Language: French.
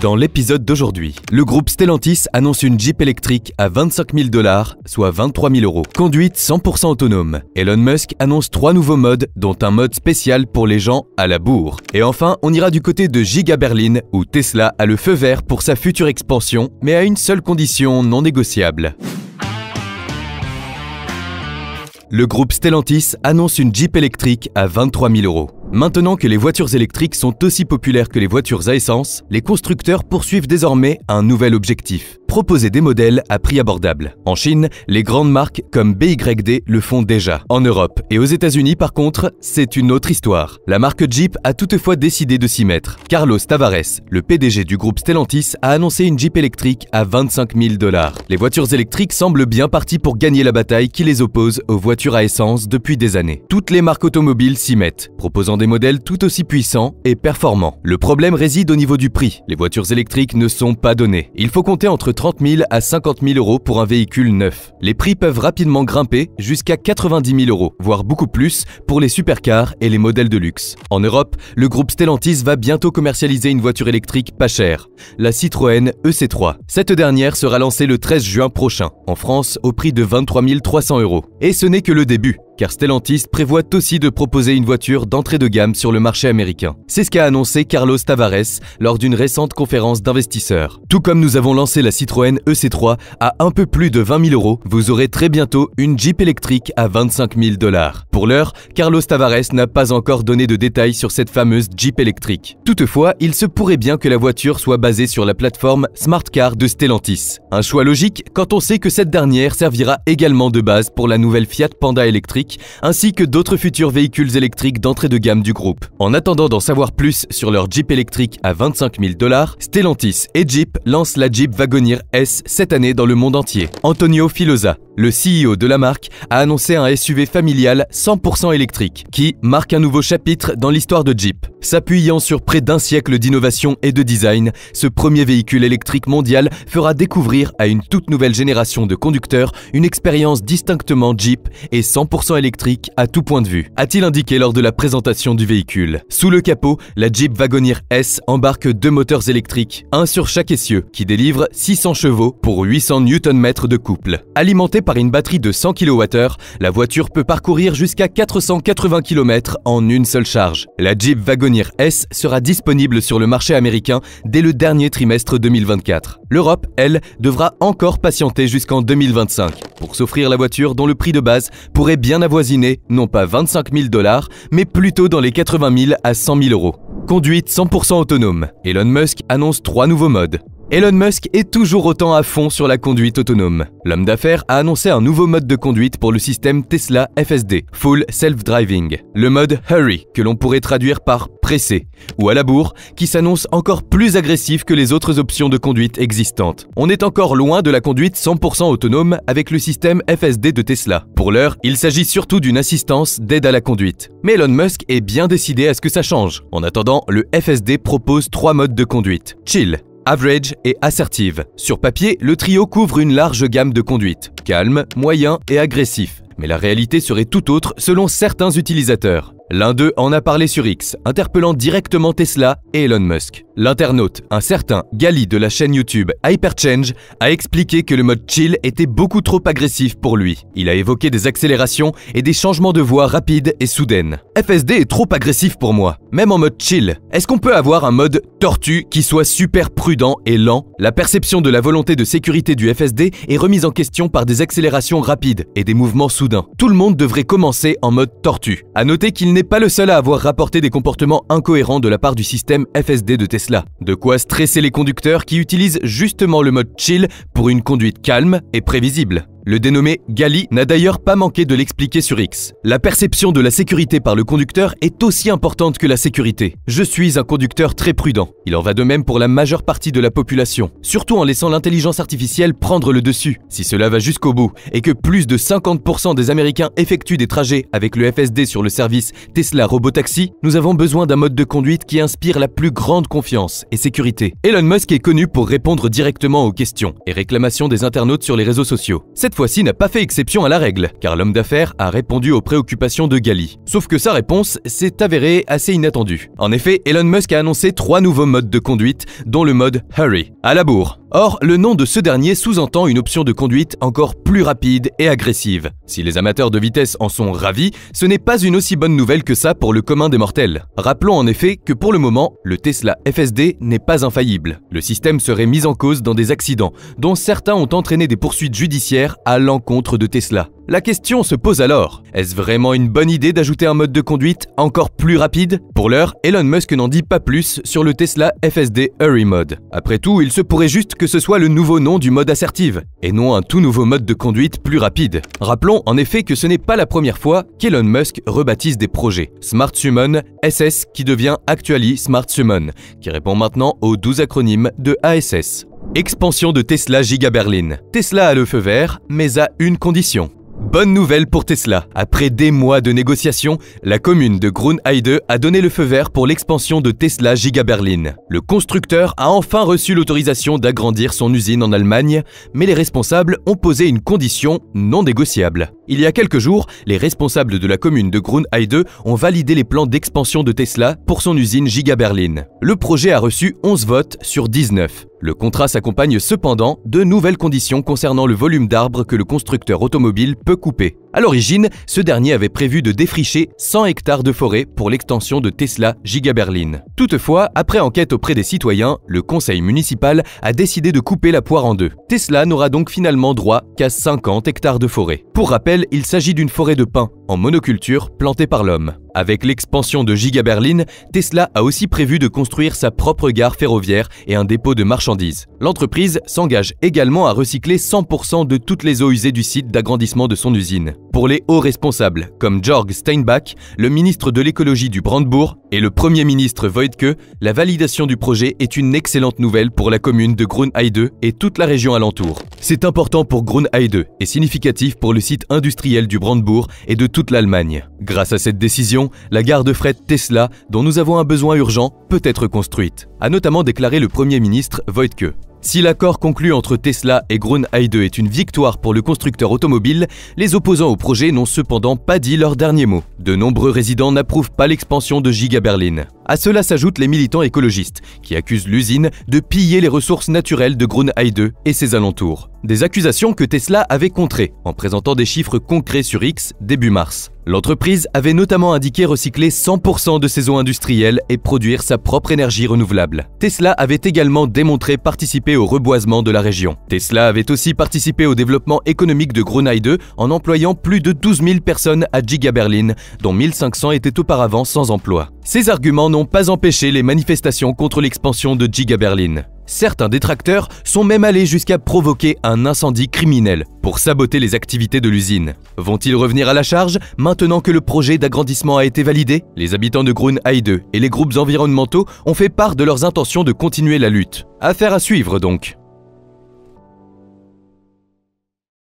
Dans l'épisode d'aujourd'hui, le groupe Stellantis annonce une Jeep électrique à 25 000 dollars, soit 23 000 euros. Conduite 100% autonome. Elon Musk annonce trois nouveaux modes, dont un mode spécial pour les gens à la bourre. Et enfin, on ira du côté de Giga Berlin, où Tesla a le feu vert pour sa future expansion, mais à une seule condition non négociable. Le groupe Stellantis annonce une Jeep électrique à 23 000 euros. Maintenant que les voitures électriques sont aussi populaires que les voitures à essence, les constructeurs poursuivent désormais un nouvel objectif proposer des modèles à prix abordable. En Chine, les grandes marques comme BYD le font déjà. En Europe et aux États-Unis, par contre, c'est une autre histoire. La marque Jeep a toutefois décidé de s'y mettre. Carlos Tavares, le PDG du groupe Stellantis, a annoncé une Jeep électrique à 25 000 dollars. Les voitures électriques semblent bien parties pour gagner la bataille qui les oppose aux voitures à essence depuis des années. Toutes les marques automobiles s'y mettent, proposant des modèles tout aussi puissants et performants. Le problème réside au niveau du prix. Les voitures électriques ne sont pas données. Il faut compter entre 30 000 à 50 000 euros pour un véhicule neuf. Les prix peuvent rapidement grimper jusqu'à 90 000 euros, voire beaucoup plus pour les supercars et les modèles de luxe. En Europe, le groupe Stellantis va bientôt commercialiser une voiture électrique pas chère, la Citroën EC3. Cette dernière sera lancée le 13 juin prochain, en France au prix de 23 300 euros. Et ce n'est que le début car Stellantis prévoit aussi de proposer une voiture d'entrée de gamme sur le marché américain. C'est ce qu'a annoncé Carlos Tavares lors d'une récente conférence d'investisseurs. Tout comme nous avons lancé la Citroën EC3 à un peu plus de 20 000 euros, vous aurez très bientôt une Jeep électrique à 25 000 dollars. Pour l'heure, Carlos Tavares n'a pas encore donné de détails sur cette fameuse Jeep électrique. Toutefois, il se pourrait bien que la voiture soit basée sur la plateforme Smart Car de Stellantis. Un choix logique quand on sait que cette dernière servira également de base pour la nouvelle Fiat Panda électrique ainsi que d'autres futurs véhicules électriques d'entrée de gamme du groupe. En attendant d'en savoir plus sur leur Jeep électrique à 25 000 dollars, Stellantis et Jeep lancent la Jeep Wagoneer S cette année dans le monde entier. Antonio Filosa, le CEO de la marque, a annoncé un SUV familial 100% électrique, qui marque un nouveau chapitre dans l'histoire de Jeep. S'appuyant sur près d'un siècle d'innovation et de design, ce premier véhicule électrique mondial fera découvrir à une toute nouvelle génération de conducteurs une expérience distinctement Jeep et 100% électrique à tout point de vue, a-t-il indiqué lors de la présentation du véhicule. Sous le capot, la Jeep Wagoneer S embarque deux moteurs électriques, un sur chaque essieu, qui délivre 600 chevaux pour 800 Nm de couple. Alimentée par une batterie de 100 kWh, la voiture peut parcourir jusqu'à 480 km en une seule charge. La Jeep Wagoneer S sera disponible sur le marché américain dès le dernier trimestre 2024. L'Europe, elle, devra encore patienter jusqu'en 2025 pour s'offrir la voiture dont le prix de base pourrait bien avoisiner non pas 25 000 dollars, mais plutôt dans les 80 000 à 100 000 euros. Conduite 100% autonome. Elon Musk annonce trois nouveaux modes. Elon Musk est toujours autant à fond sur la conduite autonome. L'homme d'affaires a annoncé un nouveau mode de conduite pour le système Tesla FSD, Full Self-Driving. Le mode Hurry, que l'on pourrait traduire par pressé, ou à la bourre, qui s'annonce encore plus agressif que les autres options de conduite existantes. On est encore loin de la conduite 100% autonome avec le système FSD de Tesla. Pour l'heure, il s'agit surtout d'une assistance d'aide à la conduite. Mais Elon Musk est bien décidé à ce que ça change. En attendant, le FSD propose trois modes de conduite. Chill, average et assertive. Sur papier, le trio couvre une large gamme de conduites, calme, moyen et agressif. Mais la réalité serait tout autre selon certains utilisateurs. L'un d'eux en a parlé sur X, interpellant directement Tesla et Elon Musk. L'internaute, un certain Gali de la chaîne YouTube Hyperchange, a expliqué que le mode chill était beaucoup trop agressif pour lui. Il a évoqué des accélérations et des changements de voix rapides et soudaines. FSD est trop agressif pour moi, même en mode chill. Est-ce qu'on peut avoir un mode tortue qui soit super prudent et lent? La perception de la volonté de sécurité du FSD est remise en question par des accélérations rapides et des mouvements soudains. Tout le monde devrait commencer en mode tortue. N'est pas le seul à avoir rapporté des comportements incohérents de la part du système FSD de Tesla. De quoi stresser les conducteurs qui utilisent justement le mode chill pour une conduite calme et prévisible. Le dénommé Gali n'a d'ailleurs pas manqué de l'expliquer sur X. La perception de la sécurité par le conducteur est aussi importante que la sécurité. Je suis un conducteur très prudent. Il en va de même pour la majeure partie de la population, surtout en laissant l'intelligence artificielle prendre le dessus. Si cela va jusqu'au bout et que plus de 50% des Américains effectuent des trajets avec le FSD sur le service Tesla Robotaxi, nous avons besoin d'un mode de conduite qui inspire la plus grande confiance et sécurité. Elon Musk est connu pour répondre directement aux questions et réclamations des internautes sur les réseaux sociaux fois-ci n'a pas fait exception à la règle, car l'homme d'affaires a répondu aux préoccupations de Gali. Sauf que sa réponse s'est avérée assez inattendue. En effet, Elon Musk a annoncé trois nouveaux modes de conduite, dont le mode Hurry, à la bourre. Or, le nom de ce dernier sous-entend une option de conduite encore plus rapide et agressive. Si les amateurs de vitesse en sont ravis, ce n'est pas une aussi bonne nouvelle que ça pour le commun des mortels. Rappelons en effet que pour le moment, le Tesla FSD n'est pas infaillible. Le système serait mis en cause dans des accidents, dont certains ont entraîné des poursuites judiciaires à l'encontre de Tesla. La question se pose alors, est-ce vraiment une bonne idée d'ajouter un mode de conduite encore plus rapide? Pour l'heure, Elon Musk n'en dit pas plus sur le Tesla FSD Hurry Mode. Après tout, il se pourrait juste que ce soit le nouveau nom du mode assertive, et non un tout nouveau mode de conduite plus rapide. Rappelons en effet que ce n'est pas la première fois qu'Elon Musk rebaptise des projets. Smart Summon SS qui devient Actually Smart Summon, qui répond maintenant aux 12 acronymes de ASS. Expansion de Tesla Giga Berlin. Tesla a le feu vert, mais à une condition. Bonne nouvelle pour Tesla. Après des mois de négociations, la commune de Grünheide a donné le feu vert pour l'expansion de Tesla Giga Berlin. Le constructeur a enfin reçu l'autorisation d'agrandir son usine en Allemagne, mais les responsables ont posé une condition non négociable. Il y a quelques jours, les responsables de la commune de Grünheide ont validé les plans d'expansion de Tesla pour son usine Giga Berlin. Le projet a reçu 11 votes sur 19. Le contrat s'accompagne cependant de nouvelles conditions concernant le volume d'arbres que le constructeur automobile peut couper. À l'origine, ce dernier avait prévu de défricher 100 hectares de forêt pour l'extension de Tesla Giga Berlin. Toutefois, après enquête auprès des citoyens, le conseil municipal a décidé de couper la poire en deux. Tesla n'aura donc finalement droit qu'à 50 hectares de forêt. Pour rappel, il s'agit d'une forêt de pins en monoculture plantée par l'homme. Avec l'expansion de Giga Berlin, Tesla a aussi prévu de construire sa propre gare ferroviaire et un dépôt de marchandises. L'entreprise s'engage également à recycler 100% de toutes les eaux usées du site d'agrandissement de son usine. Pour les hauts responsables, comme Georg Steinbach, le ministre de l'écologie du Brandebourg, et le premier ministre Voigtke, la validation du projet est une excellente nouvelle pour la commune de Grünheide et toute la région alentour. C'est important pour Grünheide et significatif pour le site industriel du Brandebourg et de toute l'Allemagne. Grâce à cette décision, la gare de fret Tesla, dont nous avons un besoin urgent, peut être construite, a notamment déclaré le premier ministre Voigtke. Si l'accord conclu entre Tesla et Grünheide est une victoire pour le constructeur automobile, les opposants au projet n'ont cependant pas dit leur dernier mot. De nombreux résidents n'approuvent pas l'expansion de Giga Berlin. À cela s'ajoutent les militants écologistes, qui accusent l'usine de piller les ressources naturelles de Grünheide et ses alentours. Des accusations que Tesla avait contrées, en présentant des chiffres concrets sur X début mars. L'entreprise avait notamment indiqué recycler 100% de ses eaux industrielles et produire sa propre énergie renouvelable. Tesla avait également démontré participer au reboisement de la région. Tesla avait aussi participé au développement économique de Grünheide en employant plus de 12 000 personnes à Giga Berlin, dont 1500 étaient auparavant sans emploi. Ces arguments n'ont pas empêché les manifestations contre l'expansion de Giga Berlin. Certains détracteurs sont même allés jusqu'à provoquer un incendie criminel pour saboter les activités de l'usine. Vont-ils revenir à la charge maintenant que le projet d'agrandissement a été validé? Les habitants de Grünheide et les groupes environnementaux ont fait part de leurs intentions de continuer la lutte. Affaire à suivre donc.